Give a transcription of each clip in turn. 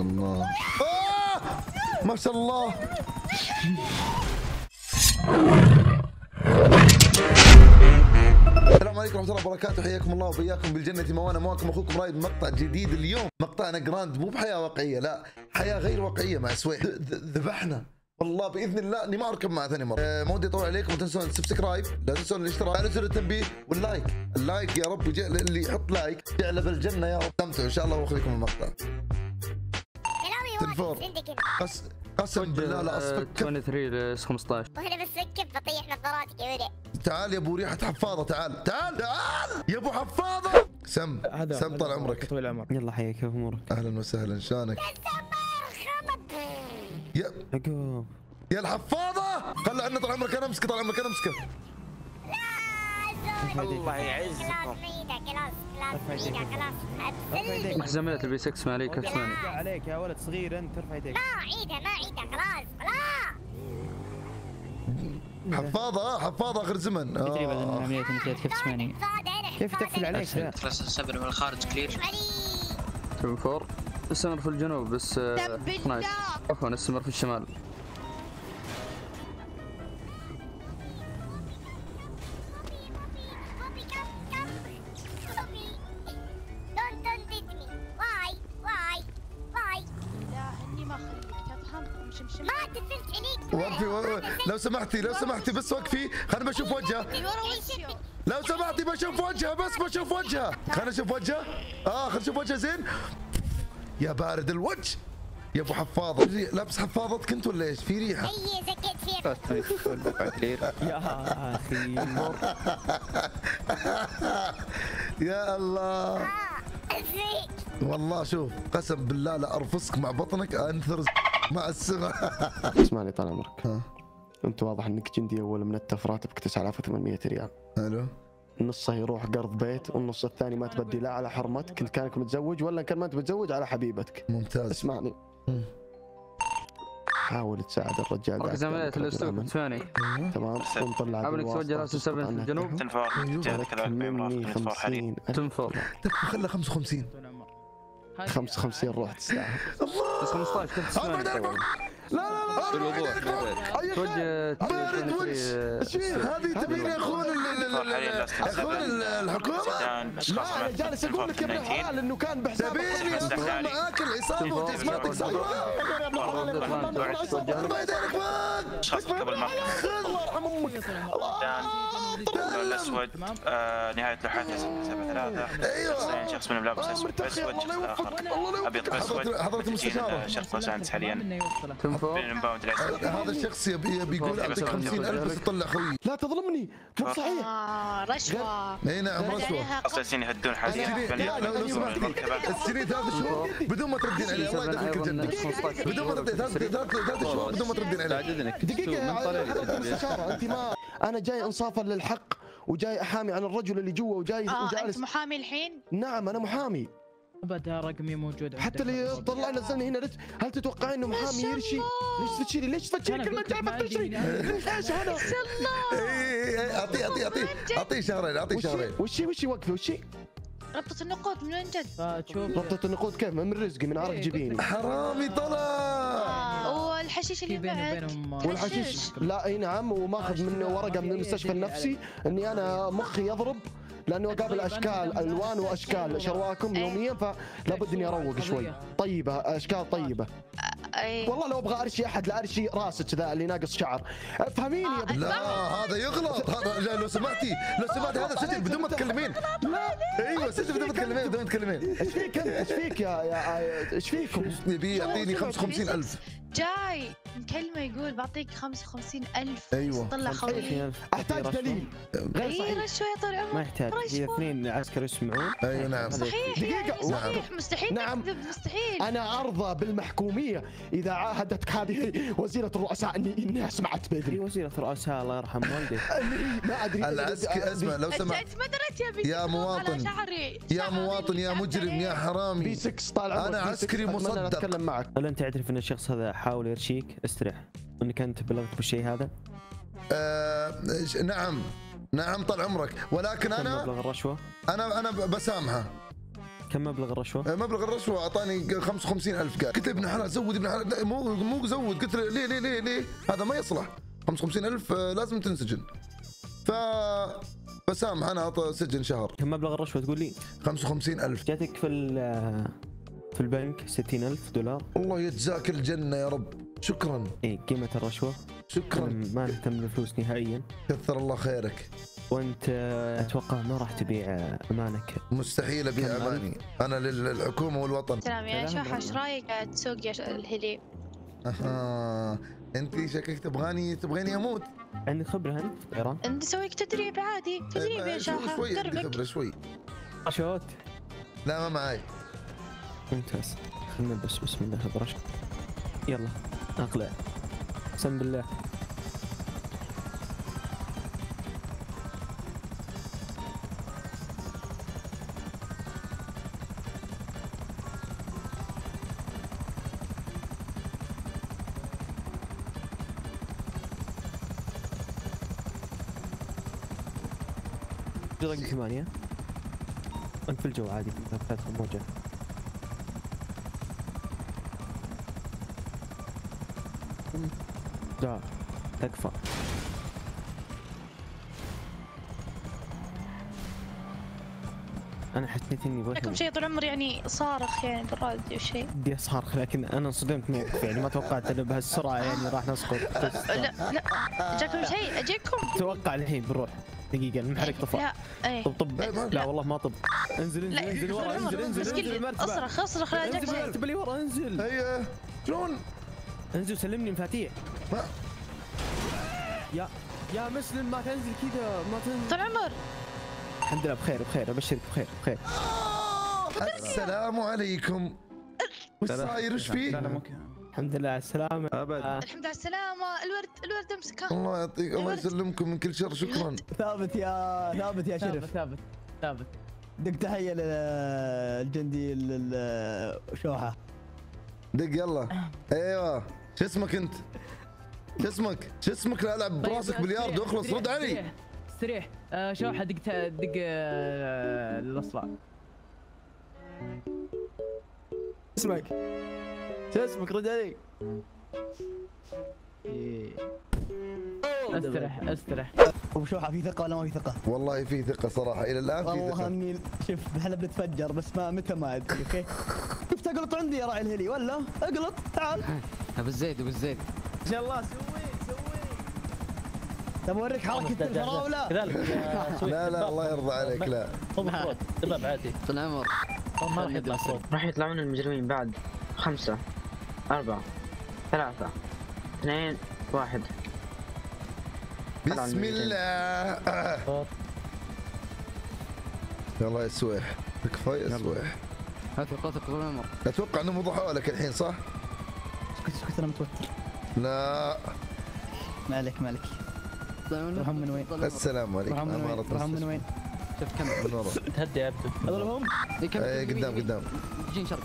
الله. آه! ما شاء الله. السلام عليكم ورحمة الله وبركاته. حياكم الله وبياكم بالجنة. ما وأنا معكم أخوكم رايد مقطع جديد اليوم. مقطعنا جراند مو بحياة واقعية لا. حياة غير واقعية مع سويح ذبحنا. والله بإذن الله إني ما أركب معه ثاني مرة. أه ما ودي أطول عليكم. لا تنسون ال subscribe لا تنسون الاشتراك لا تنسون التنبيه وال like. ال like يا رب اللي يحط like جعله بالجنه يا رب. استمتعوا إن شاء الله واخليكم المقطع. هنا قس قسم بالله لا اصفك 23 ل 15 وأنا بس ركب بطيح نظاراتك يا ولد تعال يا أبو ريحة حفاضه تعال تعال تعال يا أبو حفاضه سم هذا سم طال عمرك. طويل العمر. يلا حياك كيف امورك؟ أهلا وسهلا شلونك؟ يا عقوب يا الحفاضه خلى عنا طال عمرك أنا امسكه طال عمرك أنا امسكه الله خلاص حزمات البي 6 ما عليك ثمانية عليك يا ولد صغير انت ارفع يديك. ما عيدها ما عيدها خلاص خلاص. حفاضه حفاضه آخر زمن. تدري بعد آه. العملية نسيت كيف تسمعني؟ أنا كيف. تقفل عليك؟ ثلاثة سبر من الخارج كلير. علي استمر استمر في الجنوب بس آه، 12 عفوا استمر في الشمال. سمحتي لو سمحتي بس وقفي. خليني بشوف وشك لو سمحتي بشوف وجهها بس بشوف وجهها خليني أشوف وجهها آه خليني أشوف وجهها زين. يا بارد الوجه. يا أبو حفاضه لابس حفاضتك انت ولا إيش؟ في ريحة. هي زكيت فيها. يا أخي. يا الله. زين والله شوف قسم بالله لا أرفسك مع بطنك انثر مع السماء. اسمعني طال عمرك. ها؟ انت واضح انك جندي اول من التف راتبك 9800 ريال. ألو نصه يروح قرض بيت والنص الثاني ما تبدي لا على حرمتك انت كانك متزوج ولا كان ما أنت متزوج على حبيبتك. ممتاز. اسمعني. مم. حاول تساعد الرجال حزمات يعمل الاسلوب العمل. 8 تمام. قم طلع انك توجه راس السبع في الجنوب. تنفور تنفور حاليا 50 تنفور تكفى خلى 55 55 روح تستاهل. بس 15 تحت أبعد 8 عنك. لا لا لا بالوضوح توجه بارد وجه هذه تبين يخون ال- ال- ال- ال- يخون ال- الحكومة؟ لا أنا جالس أقول لك يا ابن الحلال انه كان بحسابك تبيني ادخل معاك العصابه وجسماتك صغيره ارفع يدينك فوق قبل ما الله يرحم أمك. اللون الأسود آه، نهاية لوحاتها 7 3 أيوه. شخص منهم لابس أسود أسود شخص آخر. أبيض باسود حضرة- المستشارة. شخص انجلس حاليا. العسكري هذا الشخص يبي يبي يقول اعطيك 50000 بس تطلع خوي لا تظلمني مو صحيح. آه رشوة. إي نعم رشوة. السين يهدون حاليا. لو سمحتي السنين ثلاث شهور بدون ما تردين عليه الله يدخلك الجنه بدون ما تردين ثلاث ثلاث ثلاث شهور بدون ما تردين عليه. المستشارة أنت ما أنا جاي انصافا للحق وجاي أحامي عن الرجل اللي جوا وجاي آه وجالس أنت محامي الحين؟ نعم أنا محامي. أبدا رقمي موجود حتى اللي طلع نزلني هنا ليش هل تتوقعين إنه محامي يرشي؟ ليش تفشلي ليش لك جاي ما تفشلي من ليش هذا؟ إي اعطيه اعطيه اعطيه اعطيه شهرين اعطيه شهرين وشي وشي وقفي وشي ربطة النقود من وين جد؟ فتشوف ربطة النقود كيف؟ من رزقي من عرق إيه، جبيني. حرامي طلع. آه والحشيش اللي معك وبينهم والحشيش. لا إي نعم وماخذ من ورقة من المستشفى النفسي إني أنا مخي يضرب. لأنه اقابل اشكال الوان واشكال شرواكم يوميا فلا بد اني اروق شوي طيبه اشكال طيبه اي والله لو أبغى ارشي احد لارشي راسك ذا اللي ناقص شعر فهميني يا بنت لا هذا يغلط هذا لا، لو سمحتي لو سمحتي هذا سجن بدون ما تكلمين أيوه سجن بدون ما تكلمين بدون ما تكلمين إيش فيك انت إيش فيك يا يا إيش فيكم يبي يعطيني 55000 جاي مكلمة يقول بعطيك 55 ألف أيوة. طلع خوي أحتاج دليل. غير صحيح. رشوة يا طال ما عمرك يحتاج اذا رشوة. اثنين عسكر يسمعون. أيوه نعم. صحيح. دقيقة، يعني صحيح. مستحيل. نعم. تكذب مستحيل. أنا أرضى بالمحكومية إذا عاهدتك هذه وزيرة الرؤساء اني إني سمعت في باذني وزيرة رؤساء الله يرحم والديك ما أدري. العسكري اسمع لو سمحت. أنت ما دريت يا بنتي يا مواطن. يا مواطن يا مجرم يا بي حرامي. 6 طال عمرك أنا بي عسكري 6. أتمنى أن مصدق. أتكلم معك. هل أنت تعرف إن الشخص هذا حاول يرشيك استرح انك انت بلغت بالشيء هذا؟ آه نعم. نعم طال عمرك. ولكن كم أنا مبلغ الرشوة؟ أنا أنا بسامحه. كم مبلغ الرشوة؟ آه، مبلغ الرشوة أعطاني 55000 قال. قلت له ابن حلال زود ابن حلال. لا، مو مو زود. قلت له ليه ليه ليه ليه؟ هذا ما يصلح. 55000 آه، لازم تنسجن. ف بسامح أنا سجن شهر. كم مبلغ الرشوة تقول لي؟ 55000 جاتك في ال- في البنك 60000 دولار؟ الله يجزاك الجنة يا رب. شكرا. اي قيمة الرشوة. شكرا. ما نهتم بالفلوس نهائيا. كثر الله خيرك. وأنت أتوقع ما راح تبيع أمانك. مستحيل أبيع أماني. أنا للحكومة والوطن. سلام يا سلام. شوحة إيش. رأيك؟ تسوق يا الهلي؟ أها. أنت شكلك تبغاني تبغيني أموت. عندك خبرة هل في الطيران؟ أنت سويك تدريب عادي. تدريب يا آه، شو- شوحة شوي عندي خبرة شوي. رشوات لا ما معي ممتاز. خلنا بس بسم الله برش يلا. اقلع قسم بالله. رقم ثمانية. انت في الجو عادي فتح موجة. لا تكفى. أنا حسيت إني لكم بوهم شيء طول عمري يعني صارخ يعني بالراديو وشيء بدي اصارخ لكن أنا انصدمت موقف يعني ما توقعت إنه بهالسرعة يعني راح نسقط. لا لا جاكم شيء؟ أجيكم. توقع الحين بنروح. دقيقة المحرك طفى لا إيه. طب طب لا، والله ما طب. انزل انزل لا انزل ورا انزل انزل انزل اصرخ اصرخ لا جاك انزل شيء اللي ورا انزل. هيا. شلون؟ انزل سلمني مفاتيح. يا يا مسلم ما تنزل كذا ما تنزل. طول عمر. الحمد لله بخير بخير أبشرك بخير بخير. السلام عليكم. وش صاير؟ إيش فيه؟ الحمد لله على السلامه ابد الحمد لله على السلامة الورد الورد امسكه. الله يعطيك الله يسلمكم من كل شر شكرا. ثابت يا ثابت يا شرف ثابت ثابت دق تحية للجندي الشوحه دق يلا. أيوه. شو اسمك أنت؟ شو اسمك؟ شو اسمك لا ألعب براسك طيب، بلياردو استريح، اخلص رد علي. استريح، استريح آه شوحة دق دق آه، الاصبع اسمك. شو اسمك؟ رد علي. إيه. أسترح أسترح. أبو شوحة في ثقة ولا ما في ثقة؟ والله في ثقة صراحة إلى الآن في والله ثقة. أني شوف إحنا بنتفجر بس ما متى ما أدري أوكي؟ شفت أقلط عندي يا راعي الهلي ولا؟ أقلط تعال. أبو الزيد أبو الزيد. شاء الله سوي سوي. تبى أوريك حركة الفراولة؟ كذلك. لا لا الله يرضى عليك لا. طول العمر. ما راح يطلع. صوت راح يطلعون المجرمين بعد. خمسة أربعة ثلاثة اثنين واحد. بسم الله. يلا يا سويح تكفى يا سويح اثق طول العمر. أتوقع انهم وضحوا لك الحين صح؟ اسكت اسكت أنا متوتر. لا. ما عليك ما عليك روحهم من وين؟ السلام عليكم. روحهم من وين؟ من؟ شوف كم من ورا. تهدي يا عبدو اضربهم إيه قدام قدام. جين شرق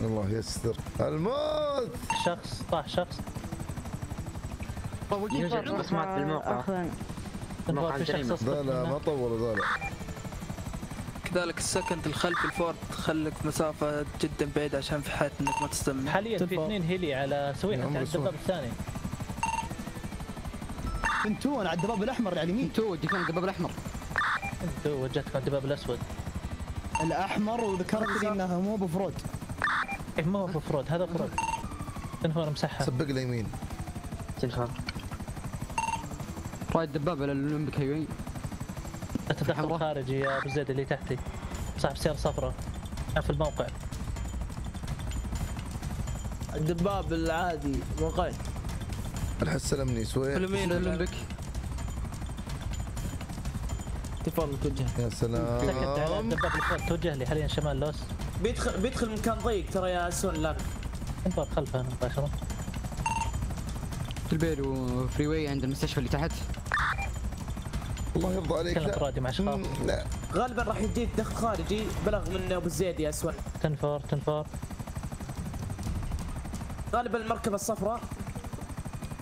الله يستر. الموت! شخص طاح شخص. يوجد بصمات في الموقع. موقع في شخص لا لا. ما طولوا ذولا كذلك السكند الخلفي الفورد خليك مسافة جدا بعيدة عشان في حالة إنك ما تستمع حاليا في اثنين هيلي على عمرو على. الدباب الثاني. انتو أنا على الدباب الأحمر على اليمين. انتو وديكم الدباب الأحمر. انت وجهتك على الدباب الأسود. الأحمر وذكرت لي انه مو بفرود إيه، ما هو بفرود هذا فرود. تنفور مسحها سبق له يمين. تلفار رايد دبابه للأولمبيك هاي التدخل حمراء. خارجي يا أبو زيد اللي تحتي. صاحب سيارة صفراء في الموقع. الدباب العادي. وقعت الحس سلمني سويح اليمين الاولمبيك تفضل توجه. يا سكت على سلام الدباب الفرد توجه لي حاليا شمال لوس. بيدخل بيدخل مكان ضيق ترى يا سون لاك. انفور خلفه مباشرة البير وفري واي عند المستشفى اللي تحت. الله يرضى عليك. تكلم لا. فرادي مع لا. غالبا راح يجيك دخل خارجي بلغ من أبو زيد يا أسود. تنفور تنفور. غالبا المركبة الصفراء.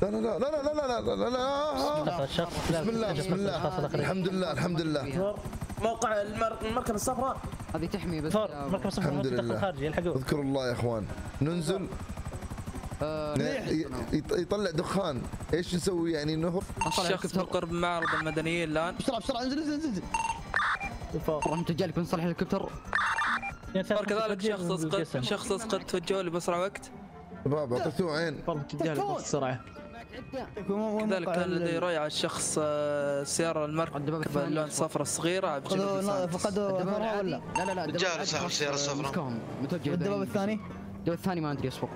لا لا لا لا لا لا لا لا لا بسم الله بسم الله. الحمد لله الحمد لله. موقع المر- المركبة الصفراء. هذه تحمي بس فور المركبة الصفراء. الحمد لله. اذكروا الله يا إخوان. ننزل. آه، يطلع دخان. إيش نسوي يعني نهر الشخص بالقرب من معرض المدنيين الآن. بسرعة بسرعة انزل انزل انزل. أنت جالك بنصلح الهليكوبتر. كذلك شخص اسقط شخص اسقط توجهوا لي باسرع وقت. شباب اعطيتوه عين. بسرعة كذلك كان لدي رؤية على الشخص آه، سيارة المركبة اللون الصفرة الصغيرة. فقدوا. فقدوا ولا؟ لا لا لا رجال صاحب السيارة الصفراء. متوجه والدباب الثاني؟ الدباب الثاني ما أدري أصبر.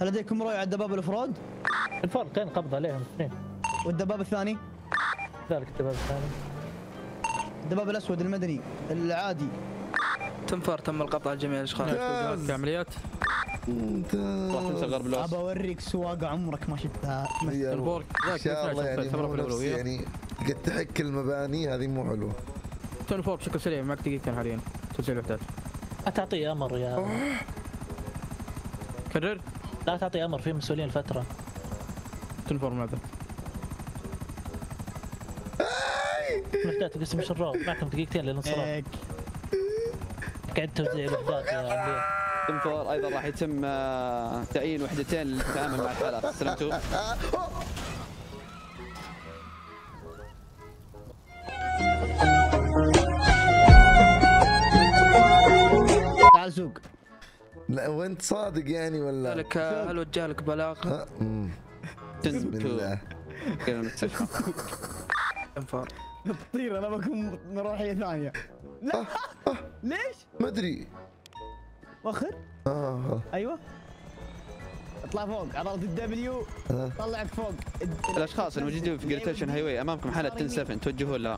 هل لديكم رؤية على الدباب الأفراد؟ الفور كان قبض عليهم اثنين. والدباب الثاني؟ كذلك الدباب الثاني. الدباب الأسود المدني العادي. تنفر تم القبض على جميع الأشخاص. في عمليات راح تنسى غرب الوسط ابى اوريك سواقه عمرك ما شفتها. البورك. إن شاء الله يعني مو يعني قد تحك المباني هذه مو حلوة. توني فور بشكل سريع معك دقيقتين حاليا. تسجيل الوحدات تعطيه أمر يا كرر. لا تعطي أمر في مسؤولين الفترة توني فور ماذا وحدات قسم الشراء معكم دقيقتين للانصراف. قاعد توزيع الوحدات يا عمي. تنفور أيضا راح يتم آه، تعيين وحدتين للتعامل مع الحالات. استلمتوا لا وانت صادق يعني ولا؟ آه، هل وجه لك بلاغ. بسم الله. كذا المستشفى تنفر طير أنا بكون مروحيه ثانية. لا ليش؟ ما أدري. وخر آه. أيوه. اطلع فوق. عضلة الدبليو آه. طلعك فوق. الأشخاص الموجودين في جريتيشن هاي واي أمامكم حالة 10 7 توجهوا لها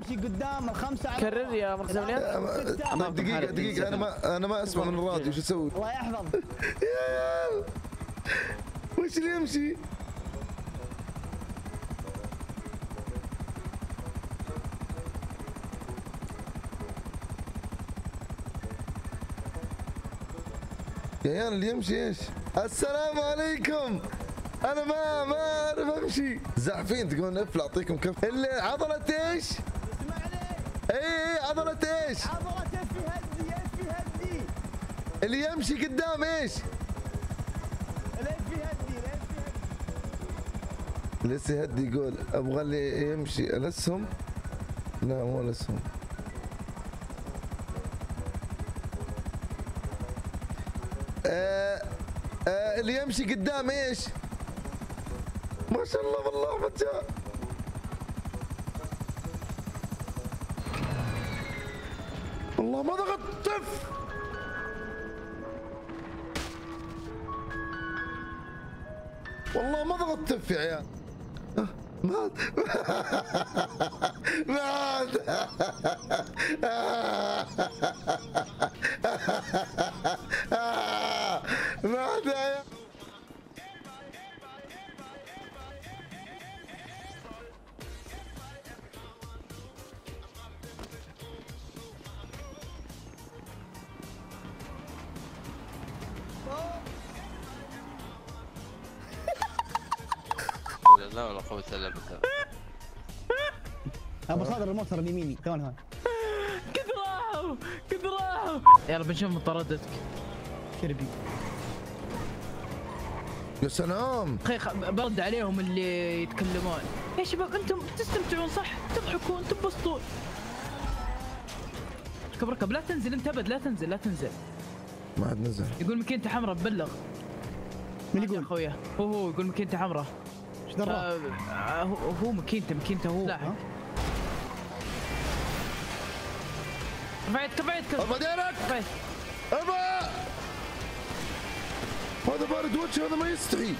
في قدام الخمسة على كرر يا طيب دقيقة دقيقة. أنا ما أنا ما أسمع من الراديو. شو أسوي؟ الله يحفظ. يا وش اللي يمشي؟ يا عيال اللي يمشي إيش؟ السلام عليكم. أنا ما ما أعرف أمشي. زعفين تقولون افل أعطيكم كف. اللي عضلة إيش؟ اي اي عضلة إيش؟ عضلة يفي هدي يفي هدي اللي يمشي قدام إيش؟ اليفي هدي اليفي هدي لسه يهدي يقول أبغى اللي يمشي. الاسهم لا مو الاسهم آه آه اللي يمشي قدام إيش؟ ما شاء الله والله فتاة والله ما ضغط تف والله ما ضغط تف يا عيال. آه، مات. مات. لا ولا قوة إلا بالله. أبو صادر الموتر اليميني ثواني هون. قد راحوا قد راحوا يلا بنشوف مطاردتك. شربي يا سلام. أخي برد عليهم اللي يتكلمون. يا شباب أنتم تستمتعون صح؟ تضحكون تنبسطون. ركب ركب لا تنزل أنت أبد لا تنزل لا تنزل. ما عاد نزل. يقول ماكينته حمراء ببلغ من يقول؟ أخويا. هو هو يقول ماكينته حمراء. إيش دراك؟ هو مكينته مكينته هو. لا. بعدك بعدك ارفع ديرك! ارفع هذا بارد وجهي هذا ما يستحي.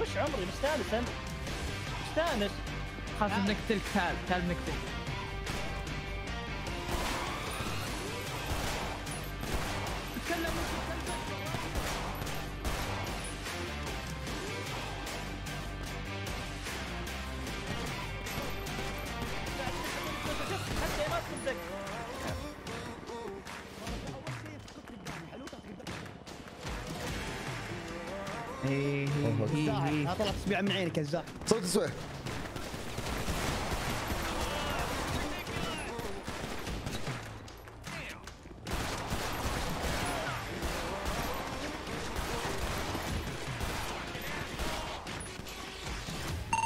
وش عمري مستانس أنت؟ مستانس. خلاص إنك تلك تعال تال طلعت تصبيع من عينك هزاع صوت تسويح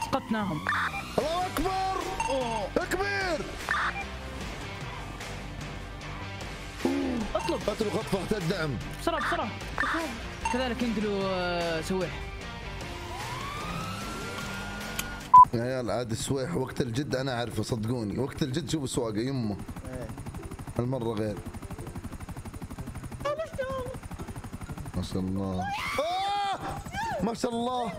سقطناهم. الله أكبر. كبير اطلب. أطلب خطفة احتاج دعم بسرعة بسرعة. كذلك اندلو آه، سويح يا عيال عاد السويح وقت الجد أنا أعرفه صدقوني. وقت الجد شوفوا سواقه يمه المرة غير. ما شاء الله. آه! ما شاء الله.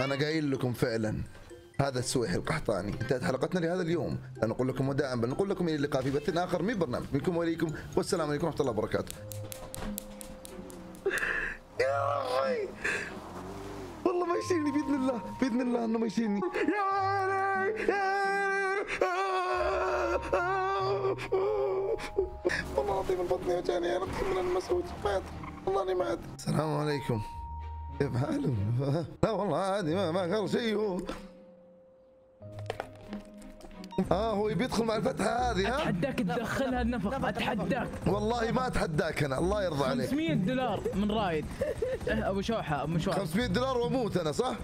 أنا قايل لكم فعلا هذا السويح القحطاني. انتهت حلقتنا لهذا اليوم. نقول لكم وداعا بل نقول لكم إلى اللقاء في بث آخر من برنامج. منكم واليكم والسلام عليكم ورحمة الله وبركاته. يشيلني بإذن الله بإذن الله إنه ما يشيلني. يا يا والله العظيم البطن وجعني أنا من المسعود مات والله إني مات السلام عليكم. كيف حالك؟ لا والله عادي ما ما قال شيء. هو آه هو يبي يدخل مع الفتحة هذه ها؟ أتحداك تدخلها النفق أتحداك. والله ما اتحداك أنا الله يرضى عليك. 500 دولار من رايد. إيه، أبو شوحة أبو شوحة. 500 دولار وأموت أنا صح؟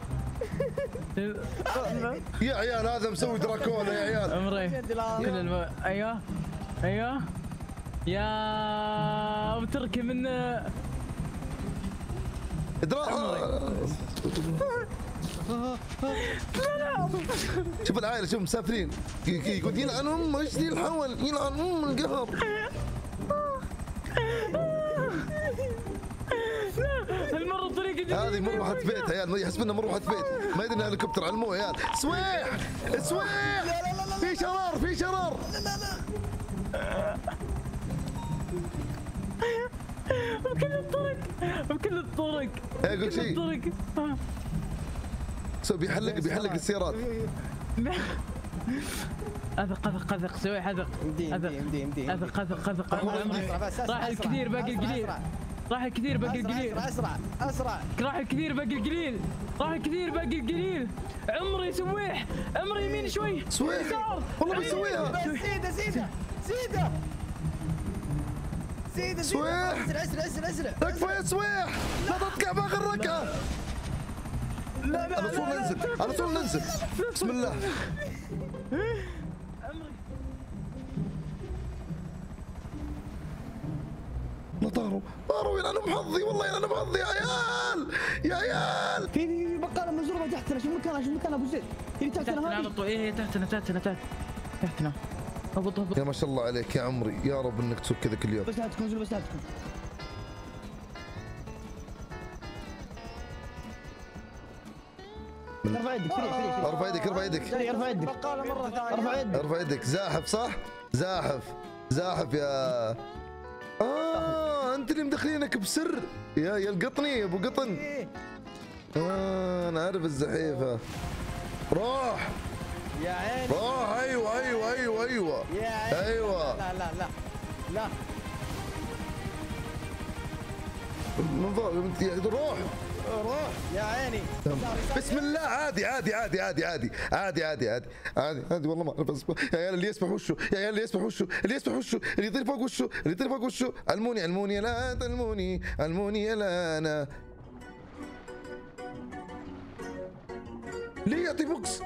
يا عيال هذا مسوي دراكولا يا عيال. عمري. كل الم... أيوه. أيوه. يا أبو تركي من شوف العائلة شوف مسافرين. يقول يلعن أمه إيش ذي الحول؟ يلعن ام القهر المرة طريقه هذه مروحة بيت عيال. يحسب انها مروحة بيت. ما يدري انها هليكوبتر علموه يا عيال. سويح! سويح! في شرار في شرار. بكل الطرق بكل الطرق إيه، بكل. الطرق. بيحلق بيحلق السيارات. أذق أذق أذق. سوي حذق أذق. أذق أذق أذق. عمري عمري راح الكثير باقي القليل. راح الكثير باقي القليل. أسرع أسرع راح الكثير باقي القليل. راح الكثير باقي القليل. عمري سويح. عمري يمين شوي. سويح. يسار. والله بيسويها. أيوة. زيده زيده زيده زيده سويح. أسرع أسرع أسرع أسرع. اكفى يا سويح. لا. تطقع باخر الركعة. لا لا على طول ننزل على طول ننزل. بسم الله. لا طاروا طاروا يا أنا محظي والله يا أنا محظي. يا عيال يا عيال. في في في بقالة مزروبه تحتنا. شو مكانها؟ شو مكانها أبو زيد؟ هي تحتنا هذه؟ طول. إيه تحتنا تحتنا تحتنا. تحتنا هبط هبط يا ما شاء الله عليك يا عمري. يا رب إنك تسوق كذا كل يوم. بس لا تكون بس لا تكون. ارفع يدك ارفع يدك ارفع يدك. ارفع يدك. بقالة مرة ثانية. ارفع يدك. ارفع يدك. زاحف صح؟ زاحف. زاحف يا آه أنت اللي مدخلينك بسر. يا يا القطني يا أبو قطن. آه أنا أعرف الزحيفة. روح. يا عيني. روح. أيوه أيوه أيوه أيوه. يا عيني. أيوه. لا لا لا لا. من فوق روح. روح يا عيني بسم الله عادي عادي عادي عادي عادي عادي عادي عادي عادي عادي والله ما اعرف يا عيال اللي يسبح وشه يا عيال اللي يسبح وشه اللي يسبح وشه اللي يطير فوق وشه اللي يطير فوق وشه علموني علموني لا تعلموني علموني يا لا أنا ليه يعطي بوكس